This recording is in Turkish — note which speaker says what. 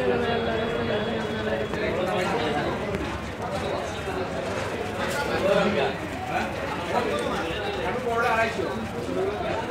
Speaker 1: Gracias. I'm going to go to